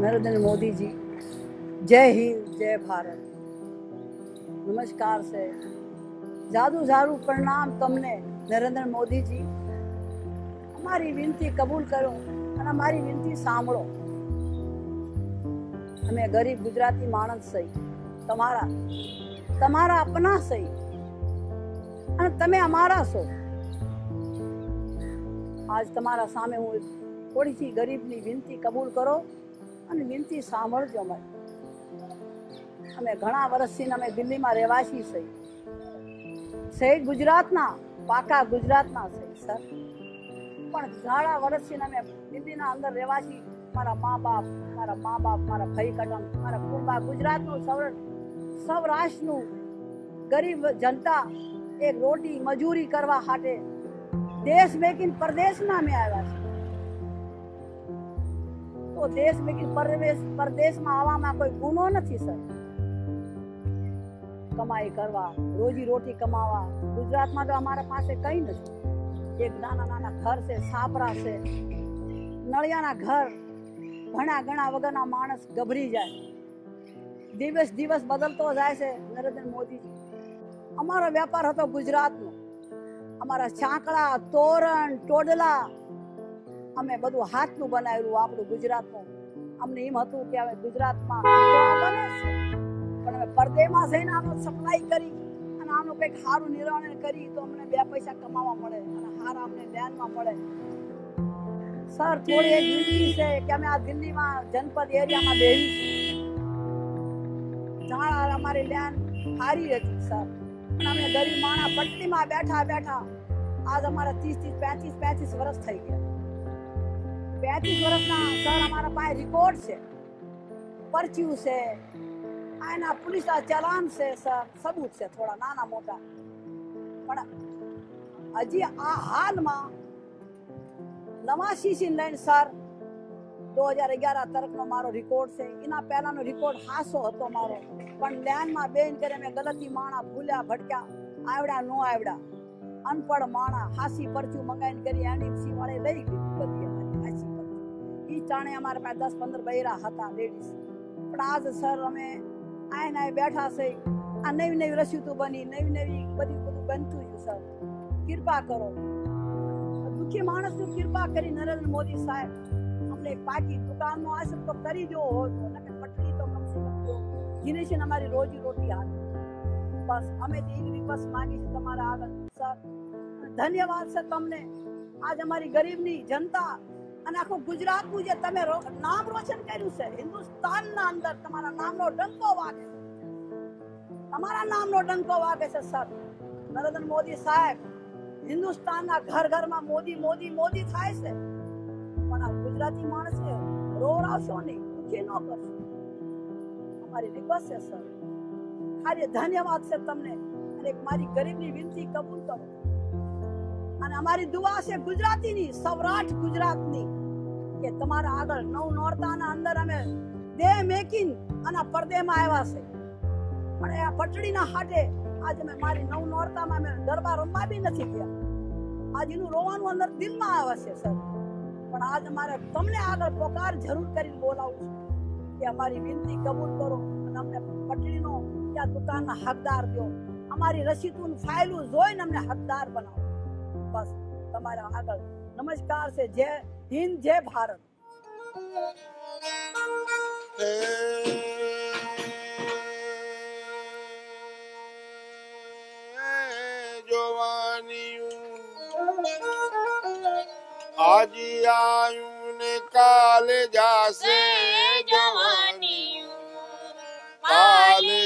નરેન્દ્ર મોદીજી જય હિન્દ જય ભારત નમસ્કાર છે જાદુ જારું પ્રણામ તમને નરેન્દ્ર મોદીજી અમારી વિનંતી કબૂલ કરો અને અમારી વિનંતી સાંભળો અમે ગરીબ ગુજરાતી માણસ સહી તમારા તમારા અપના સહી અને તમે અમારા છો આજ તમારા સામે હું થોડીથી ગરીબની વિનંતી કબૂલ કરો અને વિનંતી સાંભળજો અમારી અમે ઘણા વર્ષથી અમે દિલ્હીમાં રહેવાસી છે શહેર ગુજરાતના, પાકા ગુજરાતના છે, સર. પણ ઘણા વર્ષથી અમે દિલ્હીના અંદર રહેવાસી. મારા મા બાપ, મારા મા બાપ, મારા ભાઈ કટમ મારા કુંબા ગુજરાતનું સૌ સૌરાષ્ટ્રનું ગરીબ જનતા એક રોટી મજૂરી કરવા હાટે દેશ મેકીન પરદેશમાં અમે આવ્યા છે તો દેશ મેકીન પરદેશ પરદેશમાં આવવામાં કોઈ ગુનો નથી, સર. કમાઈ કરવા, રોજી રોટી કમાવા. ગુજરાતમાં તો અમારા પાસે કંઈ નથી. એક નાના નાના ઘર છે સાપરા છે. નળિયાના ઘર. ઘણા ઘણા વગરના માણસ ગભરી જાય. દિવસ દિવસ બદલતો જાય છે, નરેન્દ્ર મોદીજી. અમારો વેપાર હતો ગુજરાતનો. અમારા ચાંકડા તોરણ, ટોડલા અમે બધું હાથનું બનાવેલું આપણું ગુજરાતનું. અમને એમ હતું કે હવે ગુજરાતમાં બને છે. પણ અમે પરદેમાં જઈને આનો સપ્લાય કરી અને આનું કંઈક સારું નિર્માણ કરી તો અમને બે પૈસા કમાવા મળે અને સારા અમને ધ્યાનમાં મળે. સર થોડી એક વિનંતી છે કે અમે આ દિલ્હીમાં જનપદ એરિયામાં બેવી જાણ અમારી લેન સારી હતી સર પણ અમે ગરીબ માણા પટલીમાં બેઠા બેઠા આજ અમારા ત્રીસ ત્રીસ પેંત્રીસ પેંત્રીસ વર્ષ થઈ ગયા. પેંત્રીસ વર્ષના સર અમારા પાસે રેકોર્ડ છે. પરચ્યું છે. આના પોલીસના ચલાન છે, સર. સબૂત છે, થોડા નાના મોટા. પણ હજી આ હાલમાં નવા સીસી લાઈન સર દો હજાર અગિયાર તરફનો મારો રેકોર્ડ છે. એના પહેલાનો રેકોર્ડ હાસો હતો મારો. પણ લેનમાં બેન કરે મેં ગલતી માણા ભૂલ્યા ભટક્યા આવડ્યા નો આવડ્યા અનપઢ માણા હાસી પરચું મંગાઈને કરી એનડીસી વાળે લઈ લીધી ઈ ટાણે અમારા પાસે દસ પંદર બૈરા હતા લેડીઝ પણ આજ સર અમે આય નાય બેઠા છે. આ નવી નવી રસીતું બની, નવી નવી બધી બધું બનતું ગયું સર કૃપા કરો. દુઃખી માણસનું કૃપા કરી નરેન્દ્ર મોદી સાહેબ અમને પાકી દુકાનનો આશર તો કરી દો હો તો નકર પટરી તો કમસે કમ જેને છે અમારી રોજી રોટી હાલ. બસ, અમે તો એવી બસ માંગી છે તમારા આગળ. સર ધન્યવાદ સર તમને. આજ અમારી ગરીબની જનતા અને આખું ગુજરાતનું જે તમે નામ રોશન કર્યું છે, હિન્દુસ્તાનના અંદર તમારા નામનો ડંકો વાગે તમારા નામનો ડંકો વાગે છે, સર. નરેન્દ્ર મોદી સાહેબ, હિન્દુસ્તાનના ઘર ઘરમાં મોદી મોદી મોદી થાય છે. પણ આ ગુજરાતી માણસે રોવરાવશો નહીં દુઃખી ન કરશો. અમારી રિક્વેસ્ટ છે, સર. ખાલી ધન્યવાદ છે તમને. અને મારી ગરીબની વિનંતી કબૂલ કરો. અને અમારી દુઆ છે ગુજરાતીની, સૌરાષ્ટ્ર ગુજરાતની. કે તમારા આગળ નવ નોરતાના અંદર અમે દેહ મેકીન અને પરદેમાં આવ્યા છે. પણ એ પટડીના હાટે આજે મેં મારી નવ નોરતામાં મેં ગરબા રમવા બી નથી ગયા. આજ એનું રોવાનું અંદર દિલમાં આવે છે, સર. પણ આજ અમારે તમને આગળ પોકાર જરૂર કરીને બોલાવું છું કે અમારી વિનંતી કબૂલ કરો અને અમને પટડીનો ત્યાં દુકાનના હકદાર દો. અમારી રસીદુન ફાઇલું જોઈને અમને હકદાર બનાવો. બસ, તમારા આગળ નમસ્કાર છે જય હિન્દ જય ભારત. આજી આયું ને કાલે જાશે જવાની કાલે